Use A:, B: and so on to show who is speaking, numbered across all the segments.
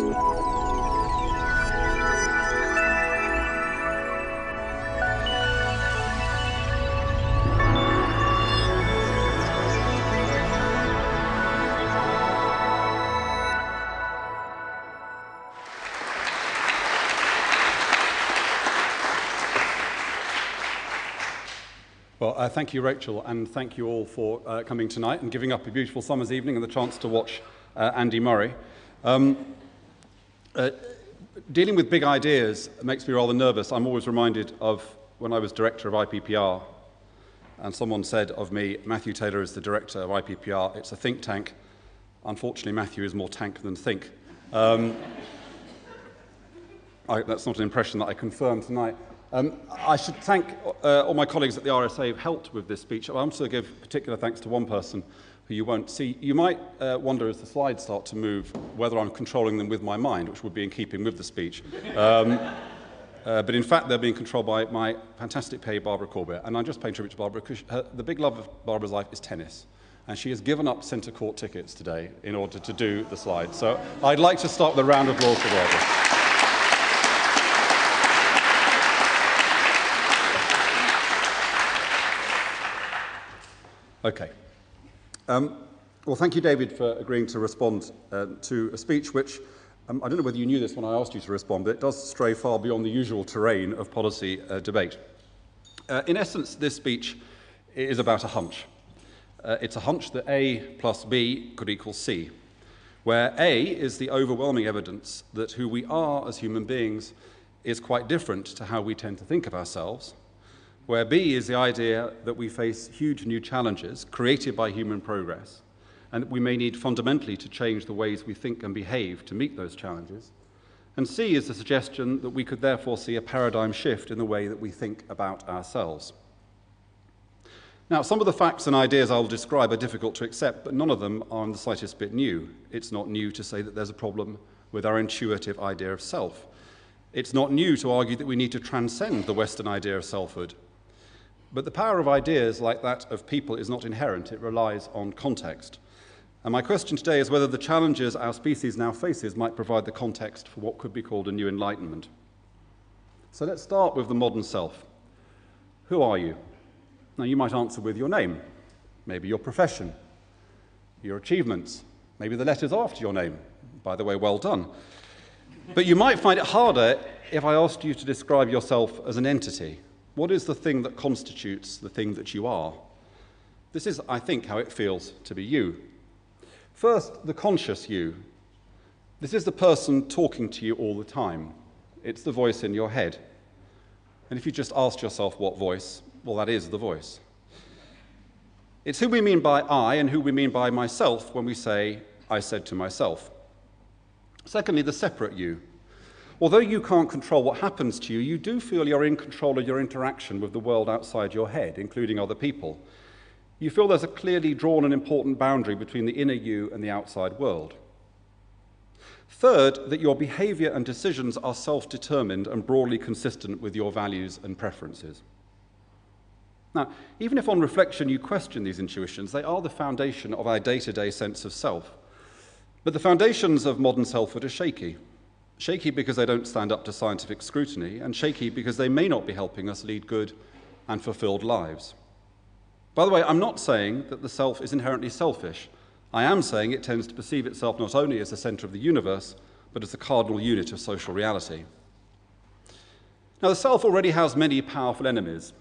A: Well, uh, thank you, Rachel, and thank you all for uh, coming tonight and giving up a beautiful summer's evening and the chance to watch uh, Andy Murray. Um, uh, dealing with big ideas makes me rather nervous. I'm always reminded of when I was director of IPPR, and someone said of me, Matthew Taylor is the director of IPPR. It's a think tank. Unfortunately, Matthew is more tank than think. Um, I, that's not an impression that I confirm tonight. Um, I should thank uh, all my colleagues at the RSA who've helped with this speech. I to give particular thanks to one person who you won't see. You might uh, wonder as the slides start to move whether I'm controlling them with my mind, which would be in keeping with the speech. Um, uh, but in fact, they're being controlled by my fantastic PA, Barbara Corbett. And I'm just paying tribute to Barbara because her, the big love of Barbara's life is tennis. And she has given up centre court tickets today in order to do the slides. So I'd like to start a round of applause for Barbara. Okay. Um, well, thank you, David, for agreeing to respond uh, to a speech which um, I don't know whether you knew this when I asked you to respond, but it does stray far beyond the usual terrain of policy uh, debate. Uh, in essence, this speech is about a hunch. Uh, it's a hunch that A plus B could equal C, where A is the overwhelming evidence that who we are as human beings is quite different to how we tend to think of ourselves, where B is the idea that we face huge new challenges created by human progress, and that we may need fundamentally to change the ways we think and behave to meet those challenges. And C is the suggestion that we could therefore see a paradigm shift in the way that we think about ourselves. Now, some of the facts and ideas I'll describe are difficult to accept, but none of them are in the slightest bit new. It's not new to say that there's a problem with our intuitive idea of self. It's not new to argue that we need to transcend the Western idea of selfhood but the power of ideas, like that of people, is not inherent, it relies on context. And my question today is whether the challenges our species now faces might provide the context for what could be called a new enlightenment. So let's start with the modern self. Who are you? Now, you might answer with your name, maybe your profession, your achievements, maybe the letters after your name. By the way, well done. But you might find it harder if I asked you to describe yourself as an entity what is the thing that constitutes the thing that you are? This is, I think, how it feels to be you. First, the conscious you. This is the person talking to you all the time. It's the voice in your head. And if you just ask yourself what voice, well, that is the voice. It's who we mean by I and who we mean by myself when we say, I said to myself. Secondly, the separate you. Although you can't control what happens to you, you do feel you're in control of your interaction with the world outside your head, including other people. You feel there's a clearly drawn and important boundary between the inner you and the outside world. Third, that your behavior and decisions are self determined and broadly consistent with your values and preferences. Now, even if on reflection you question these intuitions, they are the foundation of our day to day sense of self. But the foundations of modern selfhood are shaky. Shaky because they don't stand up to scientific scrutiny, and shaky because they may not be helping us lead good and fulfilled lives. By the way, I'm not saying that the self is inherently selfish. I am saying it tends to perceive itself not only as the center of the universe, but as the cardinal unit of social reality. Now, the self already has many powerful enemies.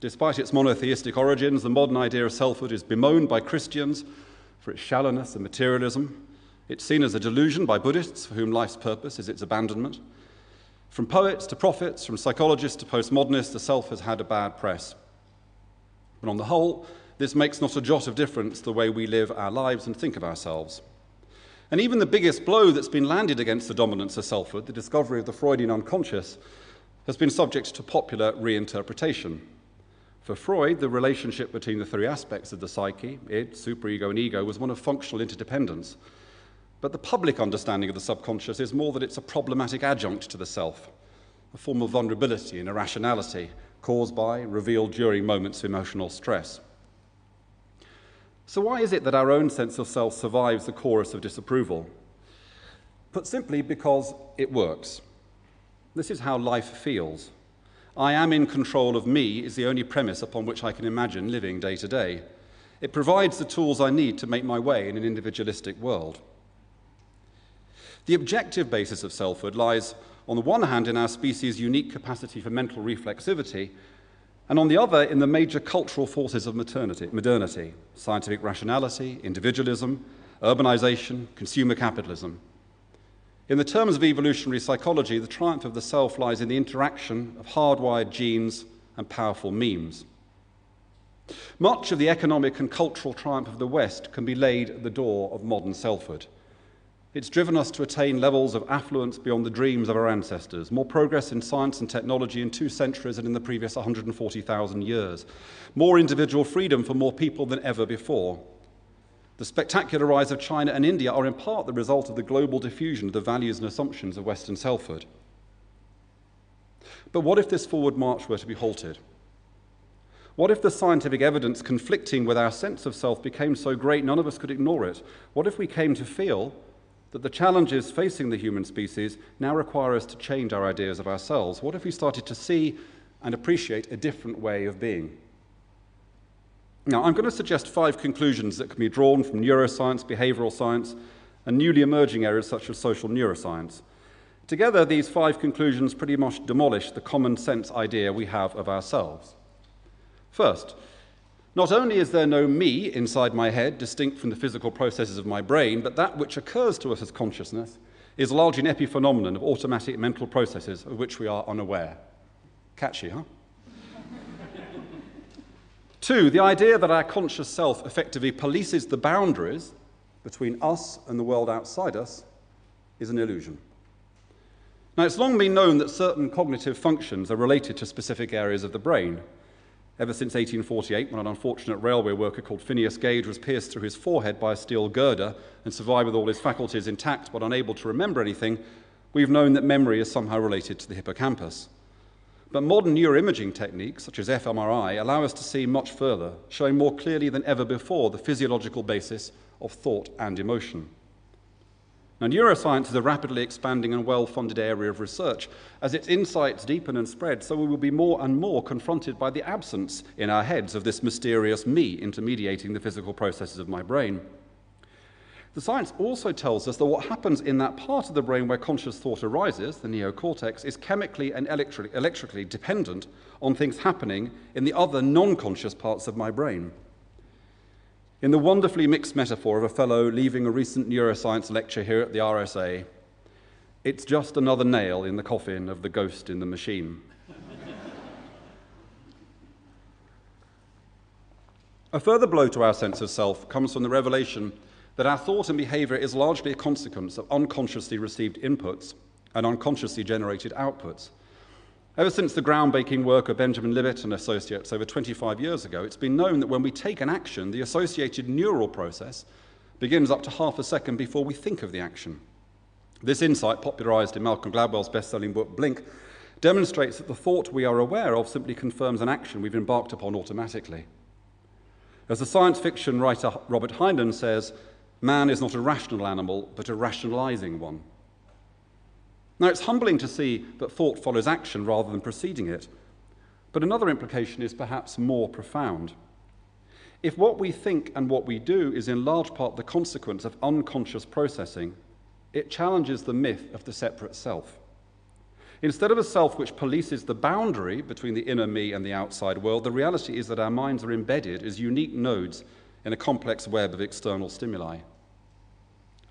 A: Despite its monotheistic origins, the modern idea of selfhood is bemoaned by Christians for its shallowness and materialism, it's seen as a delusion by Buddhists for whom life's purpose is its abandonment. From poets to prophets, from psychologists to postmodernists, the self has had a bad press. But on the whole, this makes not a jot of difference the way we live our lives and think of ourselves. And even the biggest blow that's been landed against the dominance of selfhood, the discovery of the Freudian unconscious, has been subject to popular reinterpretation. For Freud, the relationship between the three aspects of the psyche, id, superego, and ego, was one of functional interdependence but the public understanding of the subconscious is more that it's a problematic adjunct to the self, a form of vulnerability and irrationality caused by, revealed during moments of emotional stress. So, why is it that our own sense of self survives the chorus of disapproval? Put simply, because it works. This is how life feels. I am in control of me is the only premise upon which I can imagine living day to day. It provides the tools I need to make my way in an individualistic world. The objective basis of selfhood lies, on the one hand, in our species' unique capacity for mental reflexivity, and on the other, in the major cultural forces of modernity scientific rationality, individualism, urbanization, consumer capitalism. In the terms of evolutionary psychology, the triumph of the self lies in the interaction of hardwired genes and powerful memes. Much of the economic and cultural triumph of the West can be laid at the door of modern selfhood. It's driven us to attain levels of affluence beyond the dreams of our ancestors, more progress in science and technology in two centuries than in the previous 140,000 years, more individual freedom for more people than ever before, the spectacular rise of China and India are in part the result of the global diffusion of the values and assumptions of Western selfhood. But what if this forward march were to be halted? What if the scientific evidence conflicting with our sense of self became so great none of us could ignore it? What if we came to feel that the challenges facing the human species now require us to change our ideas of ourselves? What if we started to see and appreciate a different way of being? Now, I'm going to suggest five conclusions that can be drawn from neuroscience, behavioral science, and newly emerging areas such as social neuroscience. Together, these five conclusions pretty much demolish the common sense idea we have of ourselves. First, not only is there no me inside my head, distinct from the physical processes of my brain, but that which occurs to us as consciousness is largely an epiphenomenon of automatic mental processes of which we are unaware. Catchy, huh? Two, the idea that our conscious self effectively polices the boundaries between us and the world outside us is an illusion. Now, it's long been known that certain cognitive functions are related to specific areas of the brain. Ever since 1848, when an unfortunate railway worker called Phineas Gage was pierced through his forehead by a steel girder and survived with all his faculties intact but unable to remember anything, we've known that memory is somehow related to the hippocampus. But modern neuroimaging techniques, such as fMRI, allow us to see much further, showing more clearly than ever before the physiological basis of thought and emotion. Now, neuroscience is a rapidly expanding and well funded area of research. As its insights deepen and spread, so we will be more and more confronted by the absence in our heads of this mysterious me intermediating the physical processes of my brain. The science also tells us that what happens in that part of the brain where conscious thought arises, the neocortex, is chemically and electri- electrically dependent on things happening in the other non conscious parts of my brain. In the wonderfully mixed metaphor of a fellow leaving a recent neuroscience lecture here at the RSA, it's just another nail in the coffin of the ghost in the machine. a further blow to our sense of self comes from the revelation that our thought and behavior is largely a consequence of unconsciously received inputs and unconsciously generated outputs. Ever since the groundbreaking work of Benjamin Libet and associates over 25 years ago, it's been known that when we take an action, the associated neural process begins up to half a second before we think of the action. This insight, popularized in Malcolm Gladwell's best selling book Blink, demonstrates that the thought we are aware of simply confirms an action we've embarked upon automatically. As the science fiction writer Robert Heinlein says, man is not a rational animal, but a rationalizing one. Now, it's humbling to see that thought follows action rather than preceding it, but another implication is perhaps more profound. If what we think and what we do is in large part the consequence of unconscious processing, it challenges the myth of the separate self. Instead of a self which polices the boundary between the inner me and the outside world, the reality is that our minds are embedded as unique nodes in a complex web of external stimuli.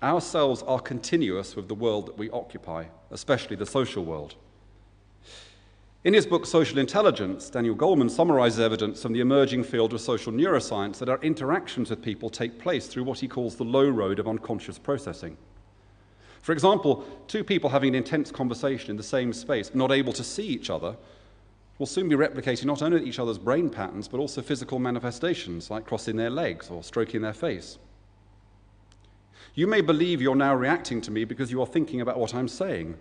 A: Our selves are continuous with the world that we occupy, especially the social world. In his book Social Intelligence, Daniel Goleman summarizes evidence from the emerging field of social neuroscience that our interactions with people take place through what he calls the low road of unconscious processing. For example, two people having an intense conversation in the same space, not able to see each other, will soon be replicating not only each other's brain patterns, but also physical manifestations like crossing their legs or stroking their face. You may believe you're now reacting to me because you are thinking about what I'm saying,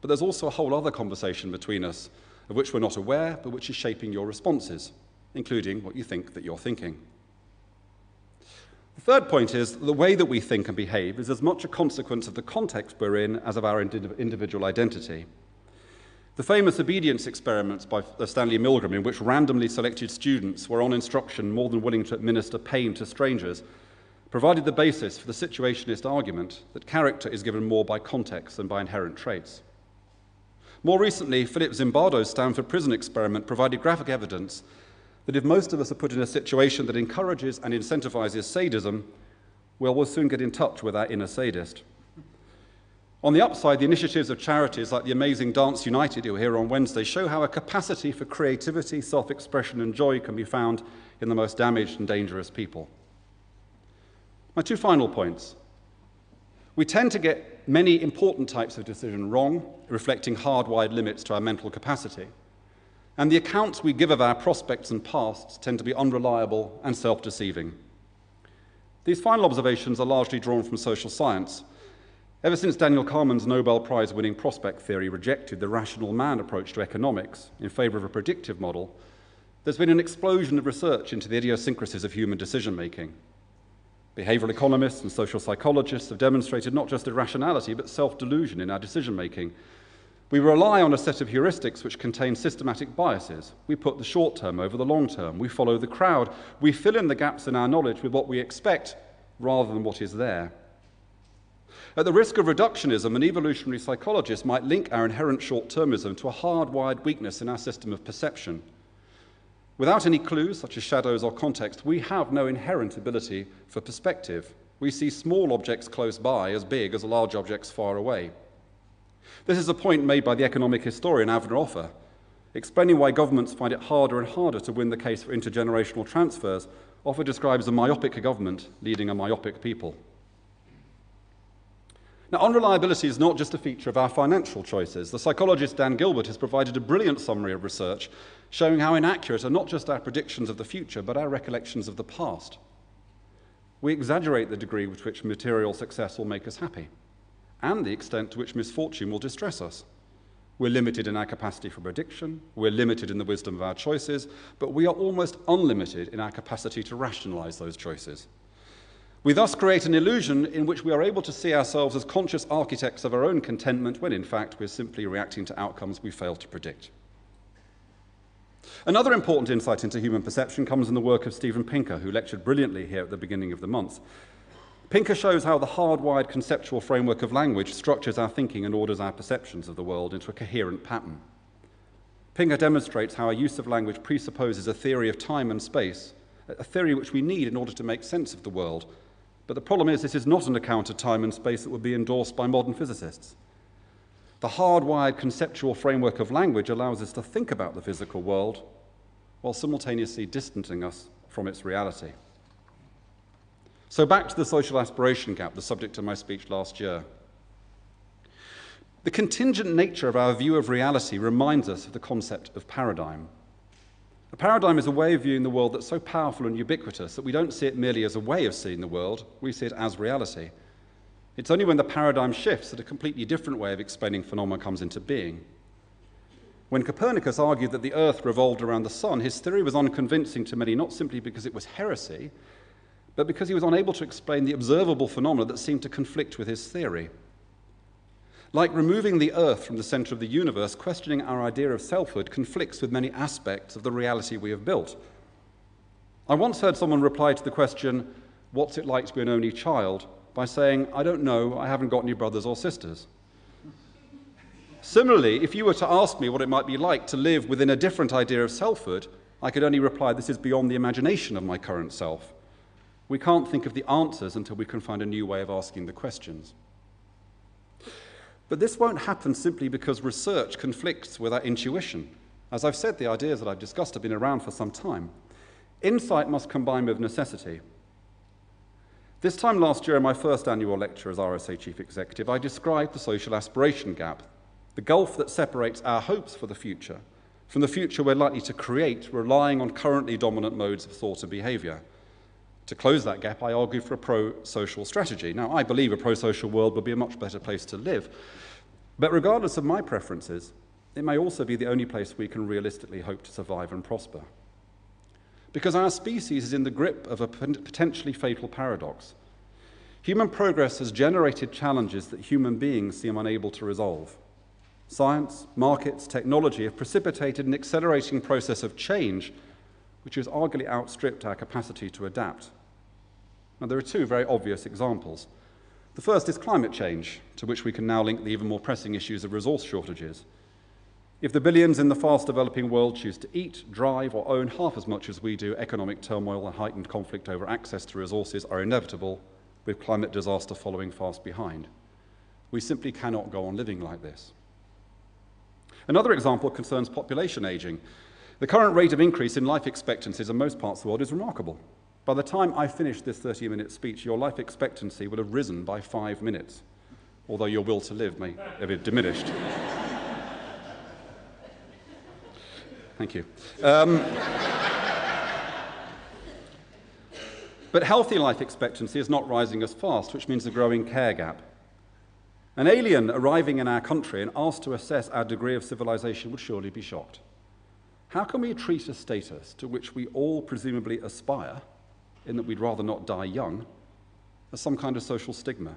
A: but there's also a whole other conversation between us of which we're not aware, but which is shaping your responses, including what you think that you're thinking. The third point is the way that we think and behave is as much a consequence of the context we're in as of our individual identity. The famous obedience experiments by Stanley Milgram, in which randomly selected students were on instruction more than willing to administer pain to strangers, provided the basis for the situationist argument that character is given more by context than by inherent traits. More recently, Philip Zimbardo's Stanford prison experiment provided graphic evidence that if most of us are put in a situation that encourages and incentivizes sadism, well, we'll soon get in touch with our inner sadist. On the upside, the initiatives of charities like the amazing Dance United, you'll hear on Wednesday, show how a capacity for creativity, self expression, and joy can be found in the most damaged and dangerous people. My two final points. We tend to get many important types of decision wrong, reflecting hardwired limits to our mental capacity. And the accounts we give of our prospects and pasts tend to be unreliable and self deceiving. These final observations are largely drawn from social science Ever since Daniel Kahneman's Nobel Prize winning prospect theory rejected the rational man approach to economics in favor of a predictive model, there's been an explosion of research into the idiosyncrasies of human decision making. Behavioral economists and social psychologists have demonstrated not just irrationality but self delusion in our decision making. We rely on a set of heuristics which contain systematic biases. We put the short term over the long term. We follow the crowd. We fill in the gaps in our knowledge with what we expect rather than what is there. At the risk of reductionism, an evolutionary psychologist might link our inherent short termism to a hardwired weakness in our system of perception. Without any clues, such as shadows or context, we have no inherent ability for perspective. We see small objects close by as big as large objects far away. This is a point made by the economic historian Avner Offer, explaining why governments find it harder and harder to win the case for intergenerational transfers. Offer describes a myopic government leading a myopic people. Now, unreliability is not just a feature of our financial choices. The psychologist Dan Gilbert has provided a brilliant summary of research showing how inaccurate are not just our predictions of the future, but our recollections of the past. We exaggerate the degree with which material success will make us happy and the extent to which misfortune will distress us. We're limited in our capacity for prediction, we're limited in the wisdom of our choices, but we are almost unlimited in our capacity to rationalize those choices. We thus create an illusion in which we are able to see ourselves as conscious architects of our own contentment when in fact we're simply reacting to outcomes we fail to predict. Another important insight into human perception comes in the work of Steven Pinker, who lectured brilliantly here at the beginning of the month. Pinker shows how the hardwired conceptual framework of language structures our thinking and orders our perceptions of the world into a coherent pattern. Pinker demonstrates how our use of language presupposes a theory of time and space, a theory which we need in order to make sense of the world but the problem is, this is not an account of time and space that would be endorsed by modern physicists. The hardwired conceptual framework of language allows us to think about the physical world while simultaneously distancing us from its reality. So, back to the social aspiration gap, the subject of my speech last year. The contingent nature of our view of reality reminds us of the concept of paradigm. A paradigm is a way of viewing the world that's so powerful and ubiquitous that we don't see it merely as a way of seeing the world, we see it as reality. It's only when the paradigm shifts that a completely different way of explaining phenomena comes into being. When Copernicus argued that the Earth revolved around the Sun, his theory was unconvincing to many not simply because it was heresy, but because he was unable to explain the observable phenomena that seemed to conflict with his theory. Like removing the earth from the center of the universe, questioning our idea of selfhood conflicts with many aspects of the reality we have built. I once heard someone reply to the question, What's it like to be an only child? By saying, I don't know, I haven't got any brothers or sisters. Similarly, if you were to ask me what it might be like to live within a different idea of selfhood, I could only reply, This is beyond the imagination of my current self. We can't think of the answers until we can find a new way of asking the questions. But this won't happen simply because research conflicts with our intuition. As I've said, the ideas that I've discussed have been around for some time. Insight must combine with necessity. This time last year, in my first annual lecture as RSA Chief Executive, I described the social aspiration gap, the gulf that separates our hopes for the future from the future we're likely to create relying on currently dominant modes of thought and behavior. To close that gap, I argue for a pro social strategy. Now, I believe a pro social world would be a much better place to live. But regardless of my preferences, it may also be the only place we can realistically hope to survive and prosper. Because our species is in the grip of a potentially fatal paradox. Human progress has generated challenges that human beings seem unable to resolve. Science, markets, technology have precipitated an accelerating process of change which has arguably outstripped our capacity to adapt. Now, there are two very obvious examples. The first is climate change, to which we can now link the even more pressing issues of resource shortages. If the billions in the fast developing world choose to eat, drive, or own half as much as we do, economic turmoil and heightened conflict over access to resources are inevitable, with climate disaster following fast behind. We simply cannot go on living like this. Another example concerns population aging. The current rate of increase in life expectancies in most parts of the world is remarkable. By the time I finish this 30 minute speech, your life expectancy will have risen by five minutes, although your will to live may have diminished. Thank you. Um, but healthy life expectancy is not rising as fast, which means a growing care gap. An alien arriving in our country and asked to assess our degree of civilization would surely be shocked. How can we treat a status to which we all presumably aspire, in that we'd rather not die young, as some kind of social stigma?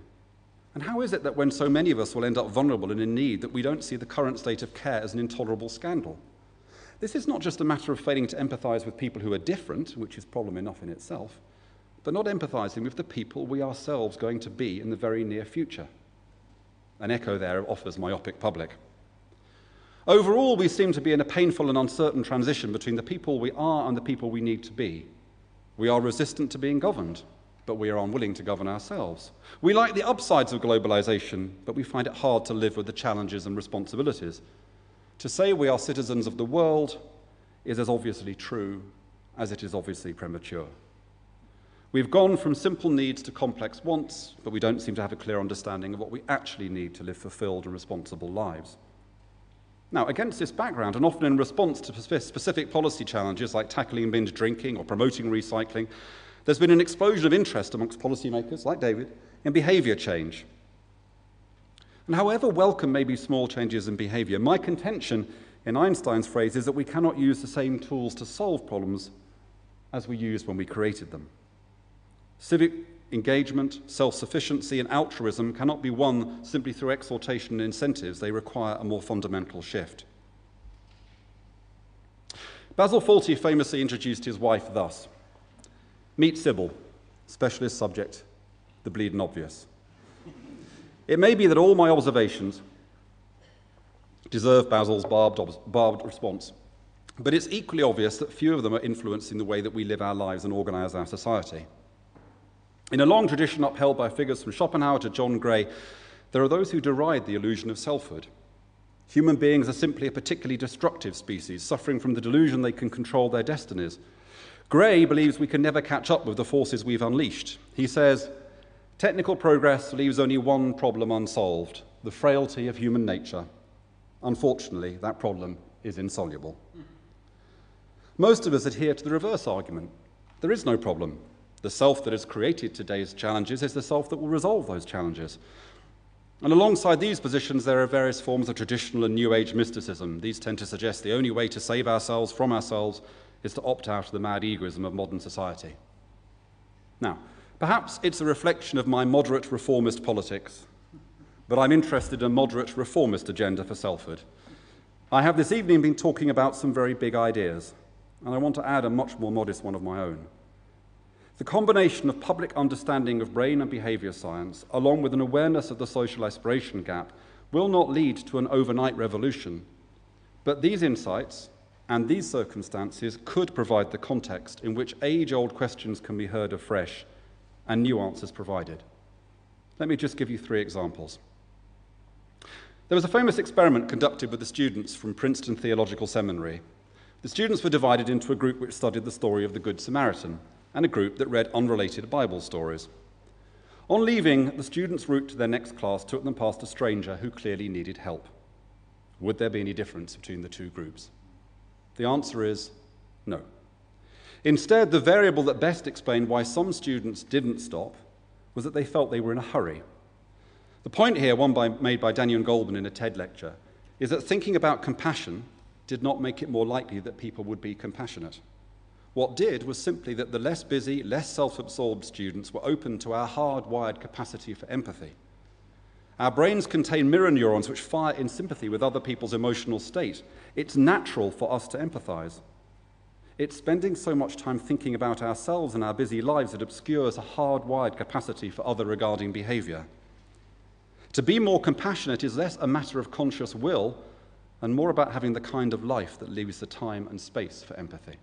A: And how is it that when so many of us will end up vulnerable and in need, that we don't see the current state of care as an intolerable scandal? This is not just a matter of failing to empathize with people who are different, which is problem enough in itself, but not empathizing with the people we ourselves going to be in the very near future. An echo there of Offer's myopic public. Overall, we seem to be in a painful and uncertain transition between the people we are and the people we need to be. We are resistant to being governed, but we are unwilling to govern ourselves. We like the upsides of globalization, but we find it hard to live with the challenges and responsibilities. To say we are citizens of the world is as obviously true as it is obviously premature. We've gone from simple needs to complex wants, but we don't seem to have a clear understanding of what we actually need to live fulfilled and responsible lives. Now, against this background, and often in response to specific policy challenges like tackling binge drinking or promoting recycling, there's been an explosion of interest amongst policymakers, like David, in behaviour change. And however welcome may be small changes in behaviour, my contention, in Einstein's phrase, is that we cannot use the same tools to solve problems as we used when we created them. Civic engagement, self sufficiency, and altruism cannot be won simply through exhortation and incentives. They require a more fundamental shift. Basil Fawlty famously introduced his wife thus Meet Sybil, specialist subject, the bleeding obvious. It may be that all my observations deserve Basil's barbed, barbed response, but it's equally obvious that few of them are influencing the way that we live our lives and organize our society. In a long tradition upheld by figures from Schopenhauer to John Gray, there are those who deride the illusion of selfhood. Human beings are simply a particularly destructive species, suffering from the delusion they can control their destinies. Gray believes we can never catch up with the forces we've unleashed. He says, Technical progress leaves only one problem unsolved the frailty of human nature. Unfortunately, that problem is insoluble. Most of us adhere to the reverse argument there is no problem. The self that has created today's challenges is the self that will resolve those challenges. And alongside these positions, there are various forms of traditional and New Age mysticism. These tend to suggest the only way to save ourselves from ourselves is to opt out of the mad egoism of modern society. Now, perhaps it's a reflection of my moderate reformist politics, but I'm interested in a moderate reformist agenda for selfhood. I have this evening been talking about some very big ideas, and I want to add a much more modest one of my own. The combination of public understanding of brain and behavior science, along with an awareness of the social aspiration gap, will not lead to an overnight revolution. But these insights and these circumstances could provide the context in which age old questions can be heard afresh and new answers provided. Let me just give you three examples. There was a famous experiment conducted with the students from Princeton Theological Seminary. The students were divided into a group which studied the story of the Good Samaritan and a group that read unrelated Bible stories. On leaving, the students' route to their next class took them past a stranger who clearly needed help. Would there be any difference between the two groups? The answer is no. Instead, the variable that best explained why some students didn't stop was that they felt they were in a hurry. The point here, one by, made by Daniel Goleman in a TED lecture, is that thinking about compassion did not make it more likely that people would be compassionate. What did was simply that the less busy, less self absorbed students were open to our hardwired capacity for empathy. Our brains contain mirror neurons which fire in sympathy with other people's emotional state. It's natural for us to empathize. It's spending so much time thinking about ourselves and our busy lives that obscures a hardwired capacity for other regarding behavior. To be more compassionate is less a matter of conscious will and more about having the kind of life that leaves the time and space for empathy.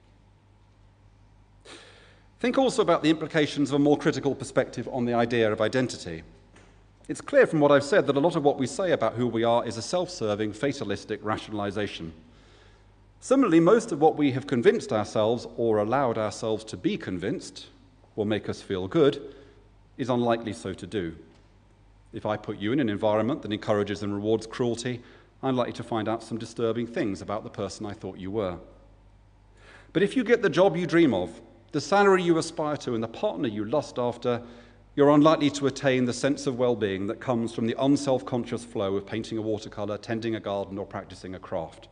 A: Think also about the implications of a more critical perspective on the idea of identity. It's clear from what I've said that a lot of what we say about who we are is a self serving, fatalistic rationalization. Similarly, most of what we have convinced ourselves or allowed ourselves to be convinced will make us feel good is unlikely so to do. If I put you in an environment that encourages and rewards cruelty, I'm likely to find out some disturbing things about the person I thought you were. But if you get the job you dream of, the salary you aspire to, and the partner you lust after, you're unlikely to attain the sense of well being that comes from the unself conscious flow of painting a watercolour, tending a garden, or practicing a craft.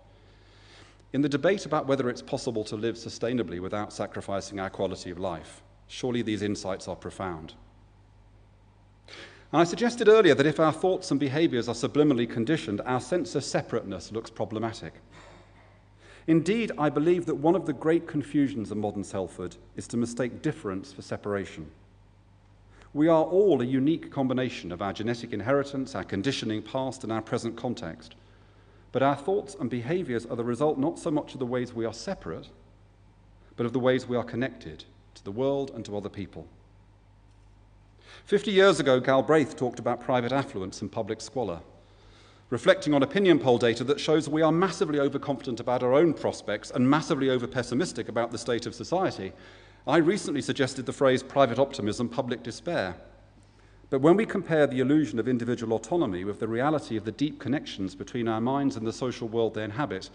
A: In the debate about whether it's possible to live sustainably without sacrificing our quality of life, surely these insights are profound. And I suggested earlier that if our thoughts and behaviours are subliminally conditioned, our sense of separateness looks problematic. Indeed, I believe that one of the great confusions of modern selfhood is to mistake difference for separation. We are all a unique combination of our genetic inheritance, our conditioning past, and our present context. But our thoughts and behaviors are the result not so much of the ways we are separate, but of the ways we are connected to the world and to other people. Fifty years ago, Galbraith talked about private affluence and public squalor, reflecting on opinion poll data that shows we are massively overconfident about our own prospects and massively over pessimistic about the state of society. I recently suggested the phrase private optimism, public despair. But when we compare the illusion of individual autonomy with the reality of the deep connections between our minds and the social world they inhabit,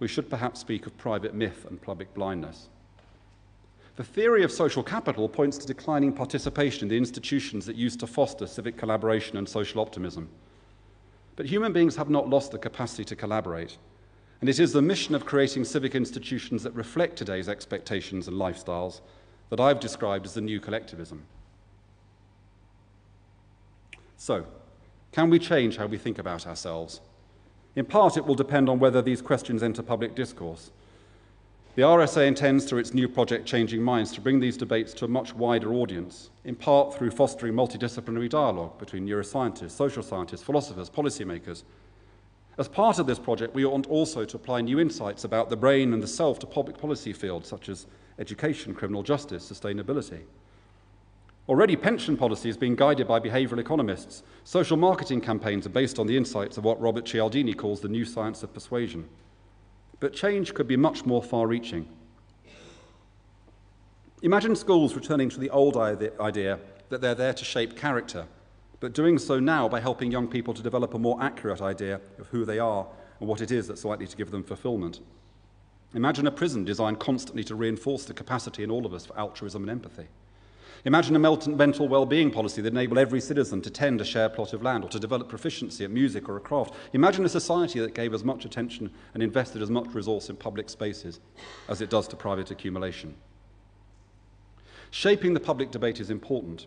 A: we should perhaps speak of private myth and public blindness. The theory of social capital points to declining participation in the institutions that used to foster civic collaboration and social optimism. But human beings have not lost the capacity to collaborate, and it is the mission of creating civic institutions that reflect today's expectations and lifestyles that I've described as the new collectivism. So, can we change how we think about ourselves? In part, it will depend on whether these questions enter public discourse. The RSA intends, through its new project Changing Minds, to bring these debates to a much wider audience, in part through fostering multidisciplinary dialogue between neuroscientists, social scientists, philosophers, policymakers. As part of this project, we want also to apply new insights about the brain and the self to public policy fields such as education, criminal justice, sustainability. Already, pension policy is being guided by behavioural economists. Social marketing campaigns are based on the insights of what Robert Cialdini calls the new science of persuasion. But change could be much more far reaching. Imagine schools returning to the old idea that they're there to shape character, but doing so now by helping young people to develop a more accurate idea of who they are and what it is that's likely to give them fulfillment. Imagine a prison designed constantly to reinforce the capacity in all of us for altruism and empathy. Imagine a mental well-being policy that enabled every citizen to tend a shared plot of land or to develop proficiency at music or a craft. Imagine a society that gave as much attention and invested as much resource in public spaces as it does to private accumulation. Shaping the public debate is important.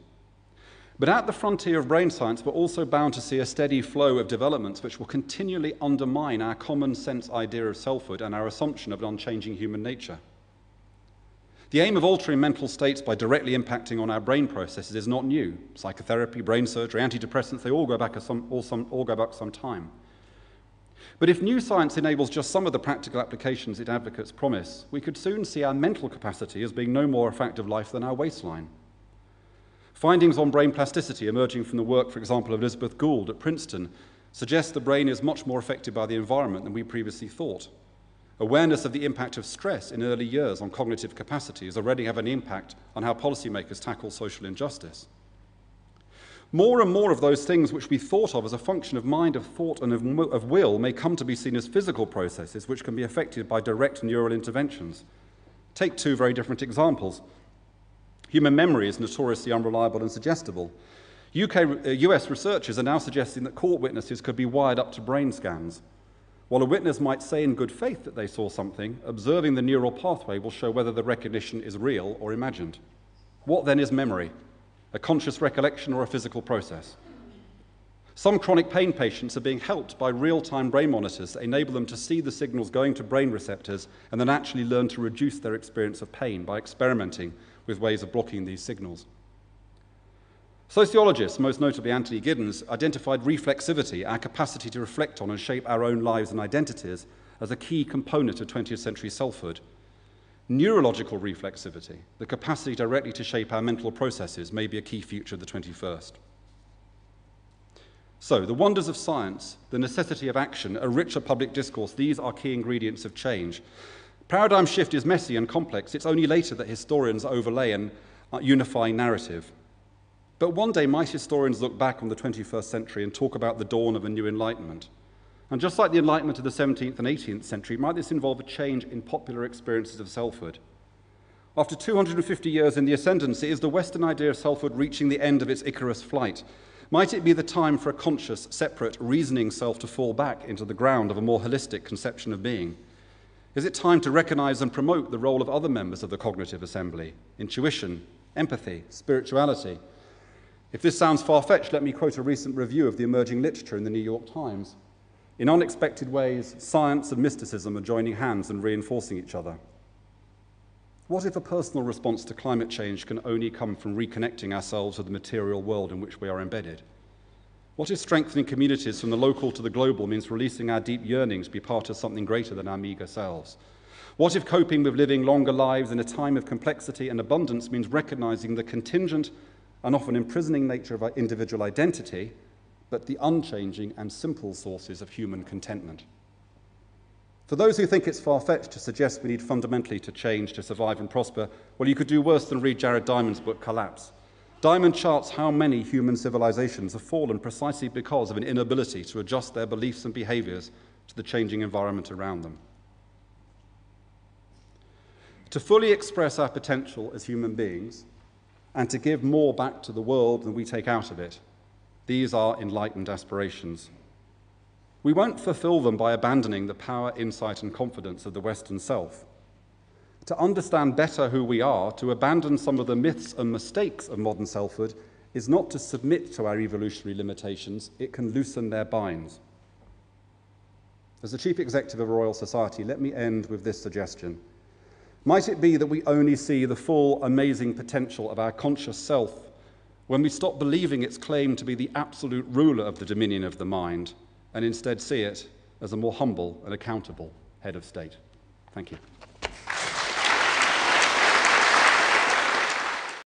A: But at the frontier of brain science, we're also bound to see a steady flow of developments which will continually undermine our common sense idea of selfhood and our assumption of an unchanging human nature. The aim of altering mental states by directly impacting on our brain processes is not new. Psychotherapy, brain surgery, antidepressants, they all go back, some, all, some, all go back some time. But if new science enables just some of the practical applications it advocates promise, we could soon see our mental capacity as being no more a fact of life than our waistline. Findings on brain plasticity emerging from the work, for example, of Elizabeth Gould at Princeton suggest the brain is much more affected by the environment than we previously thought. Awareness of the impact of stress in early years on cognitive capacities already have an impact on how policymakers tackle social injustice. More and more of those things which we thought of as a function of mind, of thought, and of, of will may come to be seen as physical processes which can be affected by direct neural interventions. Take two very different examples. Human memory is notoriously unreliable and suggestible. UK, uh, US researchers are now suggesting that court witnesses could be wired up to brain scans. While a witness might say in good faith that they saw something, observing the neural pathway will show whether the recognition is real or imagined. What then is memory? A conscious recollection or a physical process? Some chronic pain patients are being helped by real time brain monitors that enable them to see the signals going to brain receptors and then actually learn to reduce their experience of pain by experimenting with ways of blocking these signals. Sociologists, most notably Anthony Giddens, identified reflexivity, our capacity to reflect on and shape our own lives and identities, as a key component of 20th century selfhood. Neurological reflexivity, the capacity directly to shape our mental processes, may be a key feature of the 21st. So, the wonders of science, the necessity of action, a richer public discourse, these are key ingredients of change. Paradigm shift is messy and complex. It's only later that historians overlay an uh, unifying narrative. But one day, might historians look back on the 21st century and talk about the dawn of a new enlightenment. And just like the Enlightenment of the 17th and 18th century, might this involve a change in popular experiences of selfhood? After 250 years in the ascendancy, is the Western idea of selfhood reaching the end of its Icarus flight? Might it be the time for a conscious, separate, reasoning self to fall back into the ground of a more holistic conception of being? Is it time to recognize and promote the role of other members of the cognitive assembly? Intuition, empathy, spirituality. If this sounds far fetched, let me quote a recent review of the emerging literature in the New York Times. In unexpected ways, science and mysticism are joining hands and reinforcing each other. What if a personal response to climate change can only come from reconnecting ourselves with the material world in which we are embedded? What if strengthening communities from the local to the global means releasing our deep yearnings to be part of something greater than our meagre selves? What if coping with living longer lives in a time of complexity and abundance means recognizing the contingent and often imprisoning nature of our individual identity but the unchanging and simple sources of human contentment. For those who think it's far fetched to suggest we need fundamentally to change to survive and prosper, well, you could do worse than read Jared Diamond's book, Collapse. Diamond charts how many human civilizations have fallen precisely because of an inability to adjust their beliefs and behaviors to the changing environment around them. To fully express our potential as human beings and to give more back to the world than we take out of it these are enlightened aspirations. We won't fulfill them by abandoning the power, insight, and confidence of the Western self. To understand better who we are, to abandon some of the myths and mistakes of modern selfhood, is not to submit to our evolutionary limitations, it can loosen their binds. As the Chief Executive of Royal Society, let me end with this suggestion. Might it be that we only see the full, amazing potential of our conscious self when we stop believing its claim to be the absolute ruler of the dominion of the mind and instead see it as a more humble and accountable head of state. Thank you.